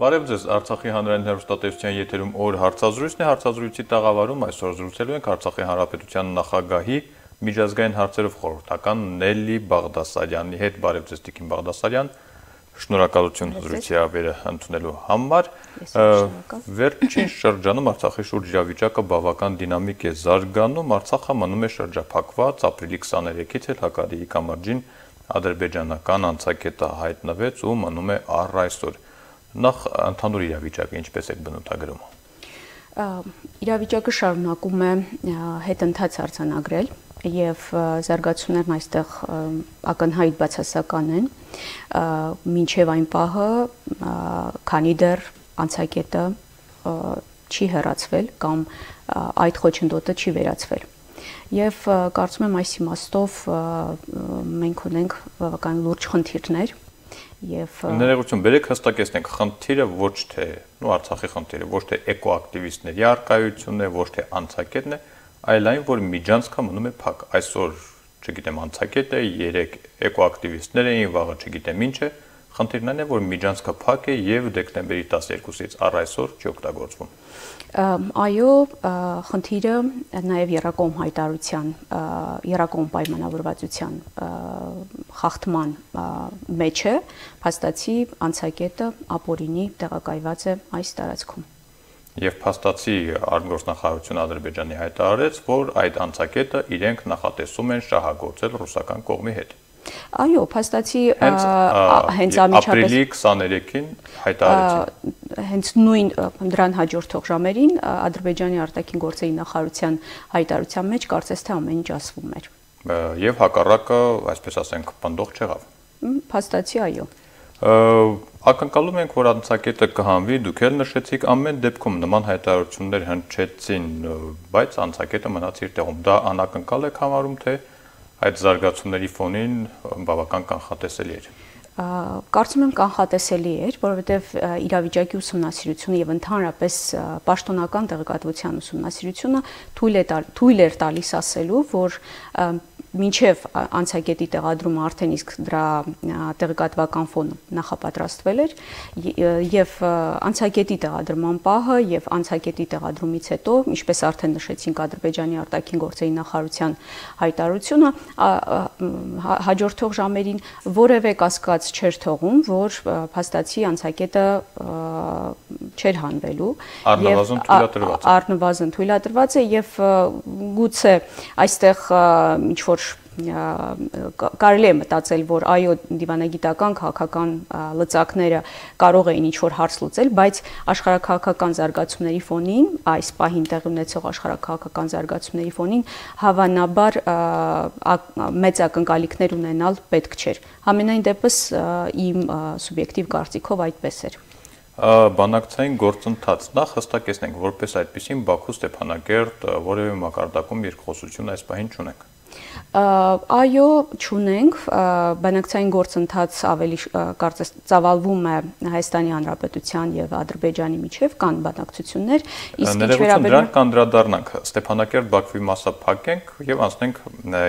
Բարև ձեզ, Արցախի հանրային հեռուստատեսության եթերում օր հարցազրույցն է։ Հարցազրույցի տաղավարում այսօր զրուցելու ենք Արցախի հանրապետության նախագահի միջազգային հարցերով խորհրդական Նելլի Բաղդասարյանի հետ։ Բարև ձեզ, Տիկին Բաղդասարյան։ Շնորհակալություն զրույցի ավերը ընդունելու համար։ Վերջին շրջանում Արցախի շուրջ իրավիճակը բավական դինամիկ է զարգանում։ Արցախը մնում է շրջափակված, ապրիլի 23-ից էլ Հակարիի կամրջին ադրբեջանական անցակետը հայտնվեց ու մնում է առ այսօր։ Նախ ընդհանուր իրավիճակը ինչպես եք բնութագրում։ Իրավիճակը շարունակում է հետընթաց արձանագրել եւ զարգացումներն այստեղ ակնհայտ բացասական են մինչեւ այն պահը քանի դեռ անցակետը չի հեռացվել կամ այդ խոչընդոտը չի վերացվել եւ կարծում եմ այս իմաստով մենք ունենք բավական լուրջ խնդիրներ եւ ներողություն բերեք հստակեցնենք խնդիրը ոչ թե նո Արցախի խնդիրը ոչ թե էկոակտիվիստների արկայությունն է ոչ թե անցակետն է այլ այն որ միջանցքը մնում է փակ այսօր չգիտեմ անցակետ է 3 էկոակտիվիստներ էին վաղը չգիտեմ ինչ է խնդիրն այն է որ միջանցքը փակ է եւ դեկտեմբերի 12-ից առ այսօր չի օգտագործվում Այո, խնդիրը նաև երակոմ հայտարարության, երակոմ պայմանավորվածության խախտման մեջ է, փաստացի անցակետը ապօրինի տեղակայված է այս տարածքում։ Եվ փաստացի արտգործնախարարությունը Ադրբեջանի հայտարարեց, որ այդ անցակետը իրենք նախատեսում են շահագործել ռուսական կողմի հետ։ Այո, փաստացի հենց ամիջապես ապրիլի 23-ին հայտարարեցին։ Հենց նույն դրան հաջորդող ժամերին Ադրբեջանի արտաքին գործերի նախարարության հայտարարության մեջ կարծես թե ամեն ինչ ասվում էր։ Եվ հակառակը, այսպես ասենք, պնդող չեղավ։ Փաստացի այո։ Ակնկալում ենք, որ անցակետը կհանվի, դուք էլ նշեցիք, ամեն դեպքում նման հայտարարություններ հնչեցին, բայց անցակետը մնաց իր տեղում։ Դա անակնկալ է համարում, թե այդ զարգացումների ֆոնին բավական կանխատեսելի էր կարծում եմ կանխատեսելի էր, որովհետև իրավիճակի ուսումնասիրությունը եւ ընդհանրապես պաշտոնական տեղեկատվության ուսումնասիրությունը թույլ է թույլ էր տալիս ասելու, որ մինչև անցագետի տեղադրումը արդեն իսկ դրա տեղեկատվական ֆոնը նախապատրաստվել էր եւ անցագետի տեղադրման պահը եւ անցագետի տեղադրումից հետո, ինչպես արդեն նշեցինք Ադրբեջանի արտաքին գործերի նախարարության հայտարարությունը հաջորդող ժամերին որևէ կասկած չէր թողում, որ փաստացի անցագետը չէր հանվելու եւ առնվազն թույլատրված է եւ գուցե այստեղ ինչ որ որ կարելի է մտածել, որ այո դիվանագիտական քաղաքական լծակները կարող էին ինչ-որ հարց լուծել, բայց աշխարհակաղակական զարգացումների ֆոնին, այս պահին տեղի ունեցող աշխարհակաղակական զարգացումների ֆոնին հավանաբար մեծ ակնկալիքներ ունենալ պետք չէր։ Համենայն դեպս իմ սուբյեկտիվ կարծիքով այդպես էր բանակցային գործընթաց նախ հստակեցնենք որպես այդպեսին Բաքու Ստեփանակերտ որևէ մակարդակում երկխոսություն այս պահին չունենք Այո, ճունենք, բանակցային գործընթաց ավելի կարծես ծավալվում է Հայաստանի Հանրապետության եւ Ադրբեջանի միջև կան բանակցություններ, իսկ ինչ վերաբերում դրանք կանդրադառնանք Ստեփանակերտ Բաքվի մասը փակենք եւ անցնենք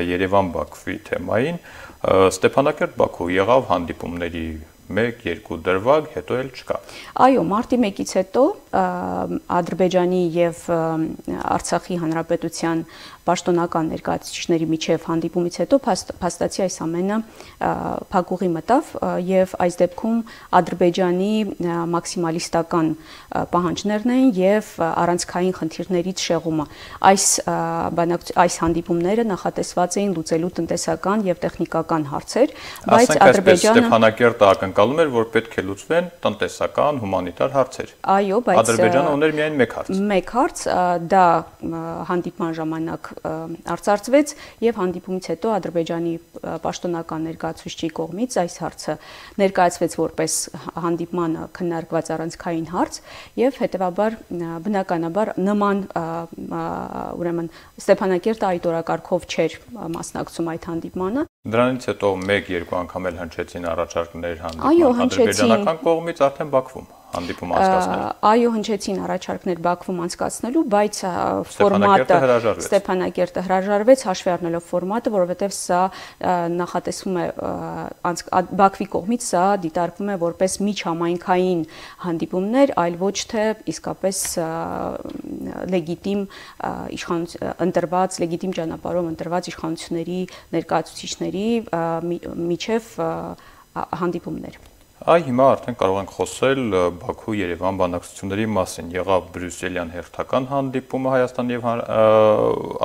Երևան-Բաքվի թեմային։ Ստեփանակերտ Բաքու եղավ հանդիպումների 1-2 դրվագ, հետո էլ չկա։ Այո, մարտի 1-ից հետո Ադրբեջանի եւ Արցախի հանրապետության պաշտոնական ներկայացուցիչների միջև հանդիպումից հետո փաստացի այս ամենը փակուղի մտավ եւ այս դեպքում Ադրբեջանի մաքսիմալիստական պահանջներն էին եւ առանցքային խնդիրներից շեղումը։ Այս այս հանդիպումները նախատեսված էին լուծելու տնտեսական եւ տեխնիկական հարցեր, բայց Ադրբեջանը Ստեփանակերտը ակնկալում էր, որ պետք է լուծվեն տնտեսական, հումանիտար հարցեր։ Այո, բայց Ադրբեջանը ուներ միայն մեկ հարց։ Մեկ հարց, դա հանդիպման ժամանակ արծարծվեց եւ հանդիպումից հետո Ադրբեջանի պաշտոնական ներկայացուցիչի կողմից այս հարցը ներկայացվեց որպես հանդիպմանը քննարկված առանցքային հարց եւ հետեւաբար բնականաբար նման ուրեմն Ստեփանակերտը այդ օրակարգով չէր մասնակցում այդ հանդիպմանը Դրանից հետո 1-2 անգամ էլ հնչեցին առաջարկներ հանդիպման ադրբեջանական կողմից արդեն Բաքվում հանդիպում անցկացնել։ Այո, հնչեցին առաջարկներ Բաքվում անցկացնելու, բայց ֆորմատը Ստեփանակերտը հրաժարվեց հաշվի առնելով ֆորմատը, որովհետև սա նախատեսվում է Բաքվի կողմից սա դիտարկվում է որպես միջհամայնքային հանդիպումներ, այլ ոչ թե իսկապես լեգիտիմ իշխանություն ընտրված, լեգիտիմ ճանապարհով ընտրված իշխանությունների ներկայացուցիչների միջև հանդիպումներ։ Այ հիմա արդեն կարող ենք խոսել Բաքու-Երևան բանակցությունների մասին։ Եղավ Բրյուսելյան հերթական հանդիպումը Հայաստանի եւ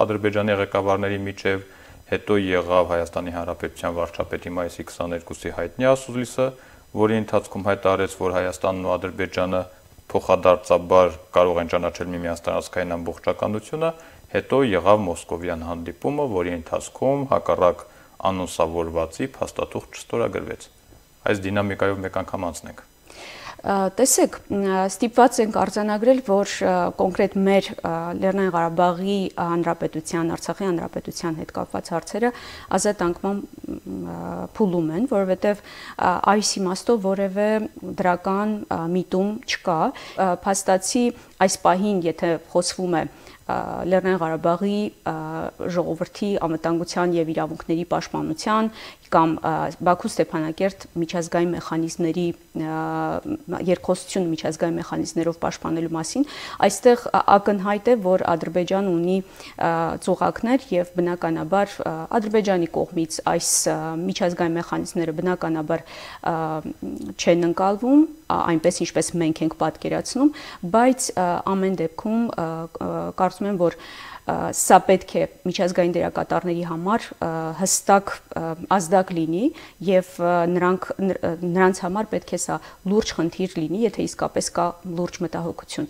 Ադրբեջանի ղեկավարների միջև, հետո եղավ Հայաստանի Հանրապետության վարչապետի մայիսի 22-ի հայտնի ասուլիսը, որի ընթացքում հայտարարեց, որ Հայաստանն ու Ադրբեջանը փոխադարձաբար կարող են ճանաչել միմյանց տարածքային ամբողջականությունը, հետո եղավ Մոսկովյան հանդիպումը, որի ընթացքում հակառակ անոնսավորվածի փաստաթուղթ չստորագրվեց այս դինամիկայով մեկ անգամ անցնենք տեսեք ստիպված ենք արձանագրել որ կոնկրետ մեր Լեռնային Ղարաբաղի հանրապետության Արցախի հանրապետության հետ կապված հարցերը ազատ անկման փուլում են որովհետև այս իմաստով որևէ դրական միտում չկա փաստացի այս պահին եթե խոսվում է Լեռնային Ղարաբաղի ժողովրդի անվտանգության եւ իրավունքների պաշտպանության կամ Բաքու Ստեփանակերտ միջազգային մեխանիզմների երկխոսություն միջազգային մեխանիզմներով պաշտպանելու մասին, այստեղ ակնհայտ է, որ Ադրբեջանը ունի ծուղակներ եւ բնականաբար Ադրբեջանի կողմից այս միջազգային մեխանիզմները բնականաբար չեն ընկալվում, այնպես ինչպես մենք ենք պատկերացնում, բայց ամեն դեպքում կարծում եմ, որ սա պետք է միջազգային դերակատարների համար հստակ ազդակ լինի եւ նրանք նրանց համար պետք է սա լուրջ խնդիր լինի, եթե իսկապես կա լուրջ մտահոգություն։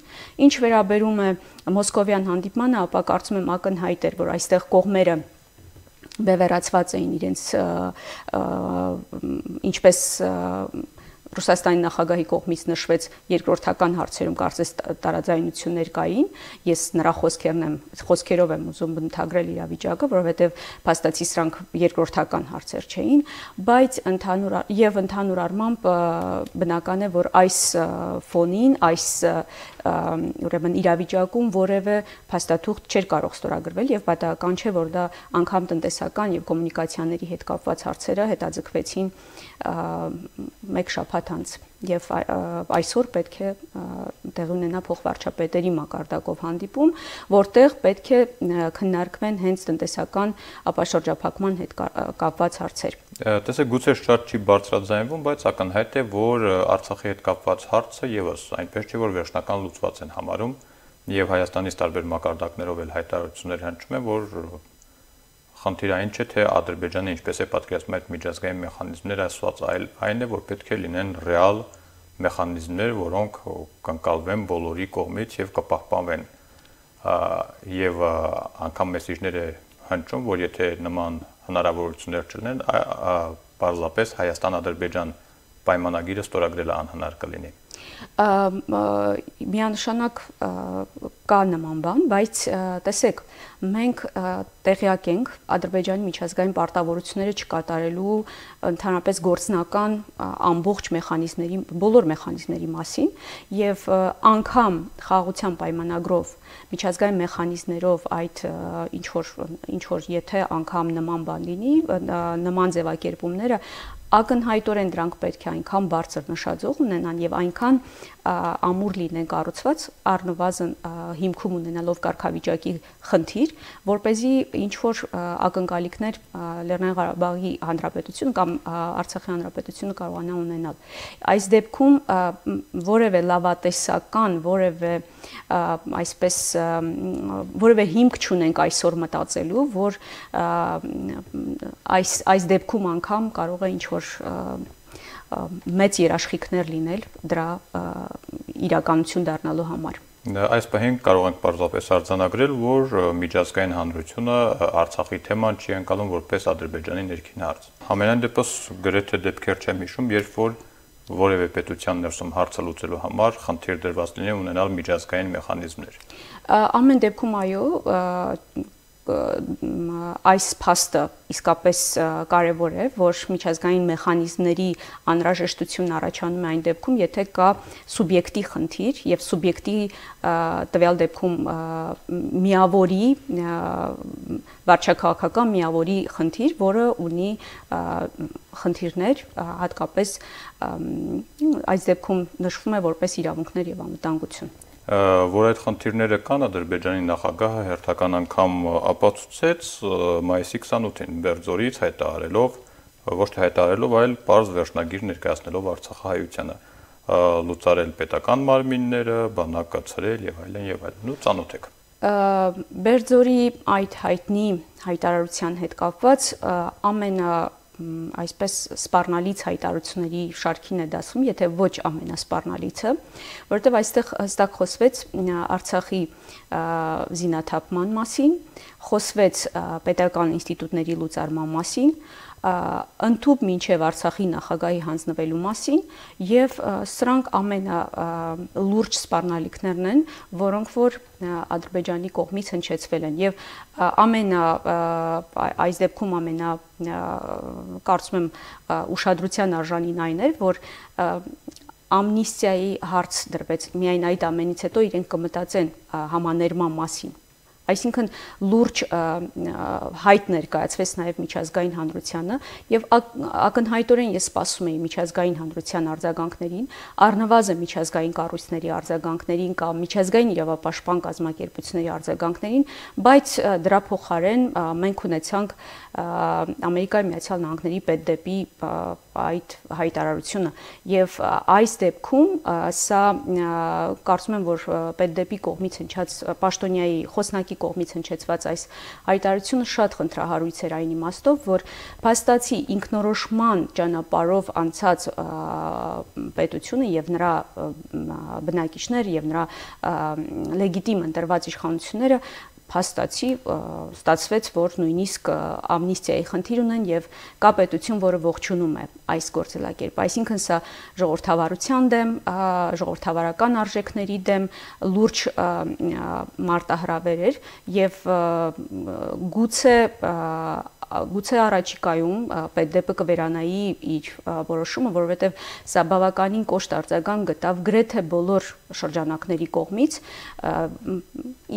Ինչ վերաբերում է Մոսկովյան հանդիպմանը, ապա կարծում եմ ակնհայտ էր, որ այստեղ կողմերը բևեռացված էին իրենց ինչպես Ռուսաստանի նախագահի կողմից նշվեց երկրորդական հարցերում կարծես տարաձայնություններ կային։ Ես նրա խոսքերն եմ խոսքերով եմ ուզում բնութագրել իրավիճակը, որովհետև փաստացի սրանք երկրորդական հարցեր չէին, բայց ընդհանուր եւ ընդհանուր առմամբ բնական է, որ այս ֆոնին, այս ուրեմն իրավիճակում որևէ փաստաթուղթ չէր կարող ստորագրվել եւ պատահական չէ, որ դա անգամ տնտեսական եւ կոմունիկացիաների հետ կապված հարցերը հետաձգվեցին մեկ շաբաթ անց եւ այսօր պետք է տեղի ունենա փոխվարչապետերի մակարդակով հանդիպում, որտեղ պետք է քննարկվեն հենց տնտեսական ապաշրջափակման հետ կապված հարցեր։ Տեսեք, գուցե շատ չի բարձրաձայնվում, բայց ակնհայտ է, որ Արցախի հետ կապված հարցը եւս այնպես չի, որ վերջնական լուծված են համարում եւ Հայաստանից տարբեր մակարդակներով էլ հայտարարություններ հնչում են, որ խնդիրը այն չէ, թե Ադրբեջանը ինչպես է պատկերացնում այդ միջազգային մեխանիզմները ասված, այլ այն է, որ պետք է լինեն ռեալ մեխանիզմներ, որոնք կընկալվեն բոլորի կողմից եւ կպահպանվեն եւ անգամ մեսիջները հնչում, որ եթե նման հնարավորություններ չլինեն, բարձրապես Հայաստան-Ադրբեջան պայմանագիրը ստորագրելը անհնար կլինի միանշանակ կա նման բան, բայց տեսեք, մենք տեղյակ ենք Ադրբեջանի միջազգային պարտավորությունները չկատարելու ընդհանրապես գործնական ամբողջ մեխանիզմների, բոլոր մեխանիզմների մասին եւ անգամ խաղաղության պայմանագրով միջազգային մեխանիզմներով այդ ինչ որ ինչ որ եթե անգամ նման բան լինի, նման ձևակերպումները ակնհայտորեն դրանք պետք է այնքան բարձր նշաձող ունենան եւ այնքան ամուր լինեն կառուցված առնվազն հիմքում ունենալով կարգավիճակի խնդիր, որ เป զի ինչ որ ակնկալիքներ Լեռնային Ղարաբաղի հանրապետություն կամ Արցախի հանրապետությունը կարողանա ունենալ։ Այս դեպքում որևէ լավատեսական, որևէ այսպես որևէ հիմք չունենք այսօր մտածելու, որ այս այս դեպքում անգամ կարող է ինչ որ մեծ երաշխիքներ լինել դրա իրականություն դառնալու համար։ Այս պահին կարող ենք պարզապես արձանագրել, որ միջազգային հանրությունը Արցախի թեման չի անցալում որպես Ադրբեջանի ներքին հարց։ Համենայն դեպս գրեթե դեպքեր չեմ հիշում, երբ որ որևէ պետության ներսում հարցը լուծելու համար խնդիր դրված լինի ունենալ միջազգային մեխանիզմներ։ Ամեն դեպքում այո, այս փաստը իսկապես կարևոր է, որ միջազգային մեխանիզմների անհրաժեշտությունն առաջանում է այն դեպքում, եթե կա սուբյեկտի խնդիր եւ սուբյեկտի տվյալ դեպքում միավորի վարչակարգական միավորի խնդիր, որը ունի խնդիրներ, հատկապես այս դեպքում նշվում է որպես իրավունքներ եւ անվտանգություն որ այդ խնդիրները կան Ադրբեջանի նախագահը հերթական անգամ ապացուցեց մայիսի 28-ին Բերձորից հայտարարելով ոչ թե հայտարարելով, այլ բարձ վերջնագիր ներկայացնելով Արցախահայությանը. Լուծարել պետական մարմինները, բանակը ցրել եւ այլն եւ այլն։ Ու ծանոթ եք։ Բերձորի այդ հայտնի հայտարարության հետ կապված ամենը այսպես սպառնալից հայտարարությունների շարքին է դասում, եթե ոչ ամենասպառնալիցը, որովհետև այստեղ հստակ խոսվեց Արցախի զինաթափման մասին, խոսվեց պետական ինստիտուտների լուծարման մասին, ընդཐུպ մինչև Արցախի նախագահի հանձնվելու մասին եւ սրանք ամենա լուրջ սպառնալիքներն են, որոնք որ Ադրբեջանի կողմից հնչեցվել են եւ ամենա այս դեպքում ամենա կարծում եմ ուշադրության արժանին այն էր, որ ամնիստիայի հարց դրվեց միայն այդ ամենից հետո իրենք կմտածեն համաներման մասին Այսինքն լուրջ հայտ ներկայացվեց նաև միջազգային հանրությանը եւ ակնհայտորեն ես սպասում եի միջազգային հանրության արձագանքներին, առնվազն միջազգային կառույցների արձագանքներին կամ միջազգային իրավապաշտպան կազմակերպությունների արձագանքներին, բայց դրա փոխարեն մենք ունեցանք Ամերիկայի Միացյալ Նահանգների պետդեպի այդ հայտարարությունը եւ այս դեպքում սա կարծում եմ որ պետդեպի կողմից հնչած պաշտոնյայի խոսնակի կողմից հնչեցված այս հայտարարությունը շատ խնդրահարույց էր այն իմաստով որ փաստացի ինքնորոշման ճանապարհով անցած պետությունը եւ նրա բնակիչները եւ նրա լեգիտիմ ընտրված իշխանությունները փաստացի ստացվեց, որ նույնիսկ ամնիստիայի խնդիր ունեն եւ կա պետություն, որը ողջունում է այս գործելակերպը։ Այսինքն սա ժողովրդավարության դեմ, ժողովրդավարական արժեքների դեմ լուրջ մարտահրավեր էր եւ գուցե գուցե առաջիկայում ՊԴՊ կվերանայի իր որոշումը, որովհետև սա բավականին կոշտ արձագանք գտավ գրեթե բոլոր շրջանակների կողմից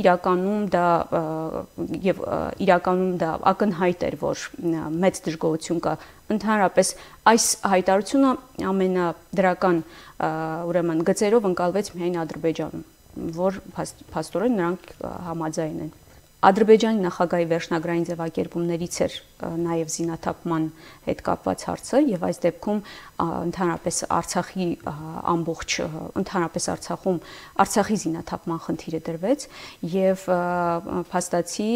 իրականում դա եւ իրականում դա ակնհայտ էր, որ մեծ դժգոհություն կա ընդհանրապես այս հայտարարությունը ամենադրական ուրեմն գծերով ընկալվեց միայն Ադրբեջանում, որ փաստորեն նրանք համաձայն են։ Ադրբեջանի նախագահի վերջնագրային ձևակերպումներից էր նաև զինաթափման հետ կապված հարցը եւ այս դեպքում ընդհանրապես Արցախի ամբողջ ընդհանրապես Արցախում Արցախի զինաթափման խնդիրը դրվեց եւ փաստացի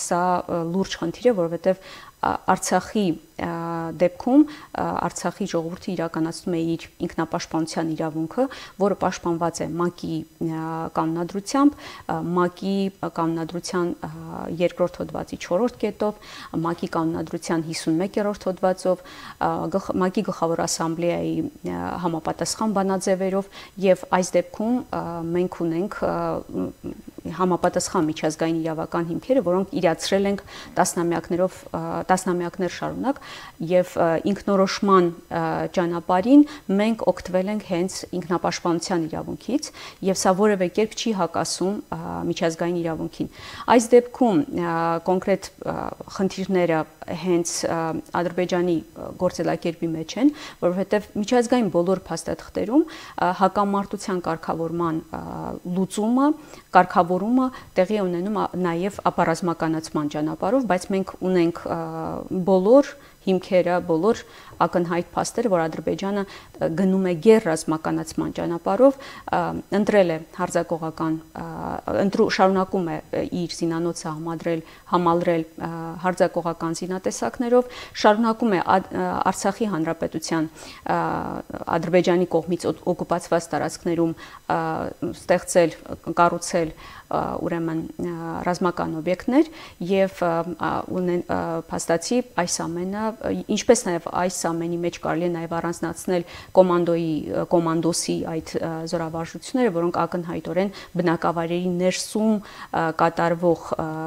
սա լուրջ խնդիր է, որովհետեւ Արցախի դեպքում Արցախի ժողովուրդը իրականացնում է իր ինքնապաշտպանության իրավունքը, որը պաշտպանված է ՄԱԿ-ի կանոնադրությամբ, ՄԱԿ-ի կանոնադրության 2-րդ հոդվածի 4-րդ կետով, ՄԱԿ-ի կանոնադրության 51-րդ հոդվածով, ՄԱԿ-ի գլխավոր ասամբլեայի համապատասխան բանաձևերով եւ այս դեպքում մենք ունենք համապատասխան միջազգային իրավական հիմքերը, որոնք իրացրել ենք տասնամյակներով տասնամյակներ շարունակ եւ ինքնորոշման ճանապարհին մենք օգտվել ենք հենց ինքնապաշտպանության իրավունքից եւ սա որևէ կերպ չի հակասում միջազգային իրավունքին։ Այս դեպքում կոնկրետ խնդիրները հենց Ադրբեջանի գործելակերպի մեջ են, որովհետեւ միջազգային բոլոր փաստաթղթերում հակամարտության կարգավորման լուծումը, կարգավորումը տեղի ունենում նաև ապառազմականացման ճանապարհով, բայց մենք ունենք բոլոր հիմքերը, բոլոր ակնհայտ փաստերը, որ Ադրբեջանը գնում է գերրազմականացման ճանապարհով, ընտրել է հարձակողական, ընտրու շարունակում է իր զինանոցը համադրել, համալրել հարձակողական զինատեսակներով, շարունակում է Արցախի հանրապետության Ադրբեջանի կողմից օկուպացված տարածքներում ստեղծել, կառուցել ուրեմն ռազմական օբյեկտներ եւ ունեն փաստացի այս ամենը ինչպես նաեւ այս ամենի մեջ կարելի է նաեւ առանձնացնել կոմանդոյի կոմանդոսի այդ զորավարժությունները, որոնք ակնհայտորեն բնակավայրերի ներսում կատարվող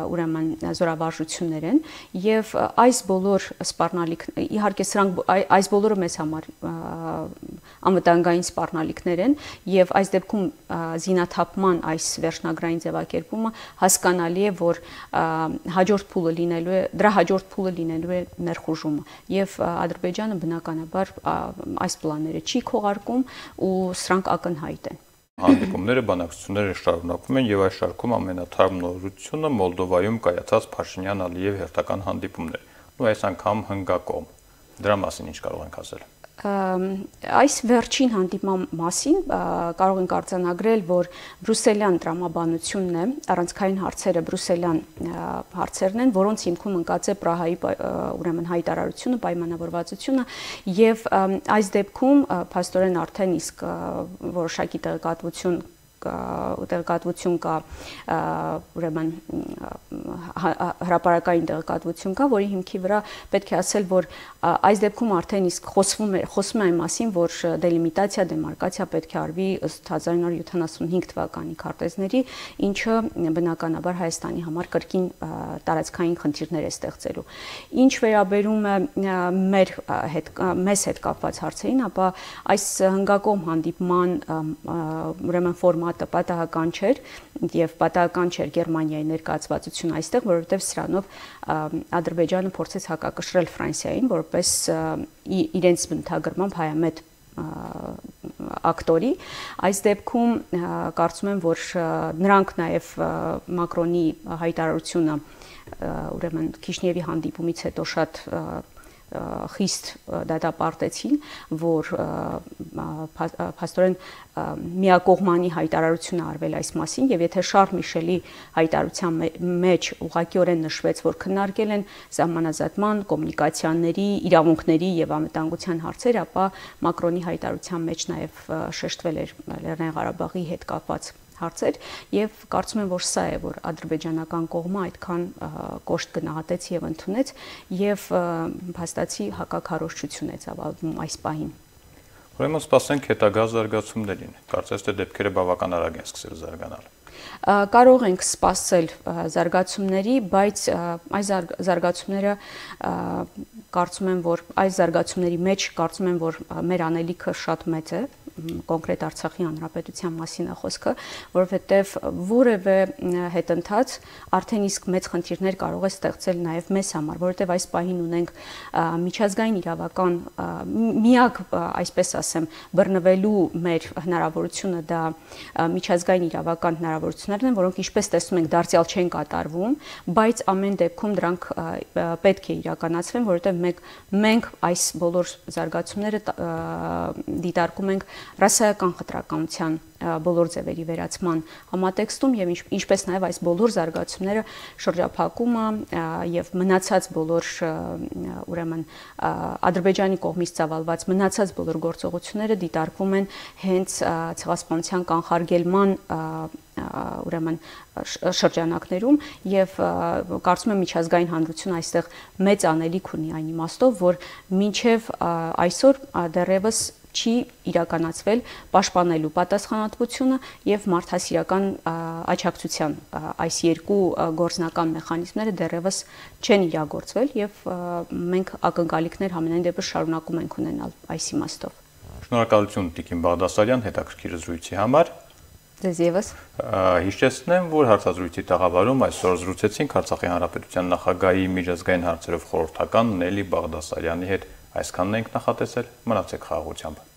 ուրեմն զորավարժություններ են եւ այս բոլոր սպառնալիք իհարկե սրանք այս բոլորը մեզ համար անվտանգային սպառնալիքներ են եւ այս դեպքում զինաթափման այս վերջնագրային ձևակերպումը հասկանալի է որ հաջորդ փուլը լինելու է դրա հաջորդ փուլը լինելու է ներխուժումը եւ ադրբեջանը բնականաբար այս պլանները չի քողարկում ու սրանք ակնհայտ են հանդիպումները, բանակցությունները շարունակվում են եւ այս շարքում ամենաթարմ նորությունը Մոլդովայում կայացած Փաշինյան-Ալիև հերթական հանդիպումն է։ Ու այս անգամ հնգակողմ։ Դրա մասին ինչ կարող ենք ասել այս վերջին հանդիպման մասին կարող ենք արձանագրել, որ բրուսելյան տրամաբանությունն է, առանցքային հարցերը բրուսելյան հարցերն են, որոնց հիմքում ընկած է Պրահայի ուրեմն հայտարարությունը, պայմանավորվածությունը եւ այս դեպքում փաստորեն արդեն իսկ որոշակի տեղեկատվություն տեղեկատվություն կա ուրեմն հրաապարական տեղեկատվություն կա, որի հիմքի վրա պետք է ասել, որ այս դեպքում արդեն իսկ խոսվում է խոսում է այն մասին, որ դելիմիտացիա, դեմարկացիա պետք է արվի ըստ 1975 թվականի քարտեզների, ինչը բնականաբար Հայաստանի համար կրկին տարածքային խնդիրներ է ստեղծելու։ Ինչ վերաբերում է մեր հետ մեզ հետ կապված հարցերին, ապա այս հնգակոմ հանդիպման ուրեմն ֆորմատ ֆորմատը պատահական չէր եւ պատահական չէր Գերմանիայի ներկայացվածությունը այստեղ, որովհետեւ սրանով Ադրբեջանը փորձեց հակակշռել Ֆրանսիային, որպես իրենց բնթագրմամբ հայամետ ակտորի այս դեպքում կարծում եմ որ նրանք նաև մակրոնի հայտարարությունը ուրեմն Քիշնիևի հանդիպումից հետո շատ խիստ դատապարտեցին, որ փաստորեն միակողմանի հայտարարություն արվել այս մասին եւ եթե Շարլ Միշելի հայտարարության մեջ ուղղակիորեն նշվեց, որ քննարկել են սահմանազատման, կոմունիկացիաների, իրավունքների եւ անվտանգության հարցեր, ապա Մակրոնի հայտարարության մեջ նաեւ շեշտվել էր Լեռնային Ղարաբաղի հետ կապված հարցեր եւ կարծում եմ որ սա է որ ադրբեջանական կողմը այդքան կոշտ գնահատեց եւ ընդունեց եւ փաստացի հակակարոշչություն է ցավալվում այս պահին Ուրեմն սպասենք հետագա զարգացումներին։ Կարծես թե դեպքերը բավական արագ են սկսել զարգանալ կարող ենք սպասել զարգացումների, բայց այս զարգացումները կարծում եմ, որ այս զարգացումների մեջ կարծում եմ, որ մեր անելիքը շատ մեծ է կոնկրետ Արցախի հանրապետության մասին է խոսքը, որովհետև որևէ հետընթաց արդեն իսկ մեծ խնդիրներ կարող է ստեղծել նաև մեզ համար, որովհետև այս պահին ունենք միջազգային իրավական միակ, այսպես ասեմ, բռնվելու մեր հնարավորությունը դա միջազգային իրավական հնարավորություններն են, որոնք ինչպես տեսնում ենք դարձյալ չեն կատարվում, բայց ամեն դեպքում դրանք պետք է իրականացվեն, որովհետև մենք մենք այս բոլոր զարգացումները դիտարկում ենք ռասայական խտրականության բոլոր ձևերի վերացման համատեքստում եւ ինչպես նաեւ այս բոլոր զարգացումները շրջափակումը եւ մնացած բոլոր ուրեմն ադրբեջանի կողմից ծավալված մնացած բոլոր գործողությունները դիտարկվում են հենց ցեղասպանության կանխարգելման ուրեմն շրջանակներում եւ կարծում եմ միջազգային հանրությունը այստեղ մեծ անելիք ունի այն իմաստով, որ մինչեւ այսօր դեռևս չի իրականացվել պաշտպանելու պատասխանատվությունը եւ մարդասիրական աջակցության այս երկու գործնական մեխանիզմները դեռևս չեն իրագործվել եւ մենք ակնկալիքներ համենայն դեպս շարունակում ենք ունենալ այս իմաստով Շնորհակալություն Տիկին Բաղդասարյան հետաքրքիր զրույցի համար Ձեզ եւս հիշեցնեմ, որ հարցազրույցի տաղավարում այսօր զրուցեցինք Արցախի հանրապետության նախագահի միջազգային հարցերով խորհրդական Նելի Բաղդասարյանի հետ Այսքանն ենք նախատեսել։ Մնացեք խաղաղությամբ։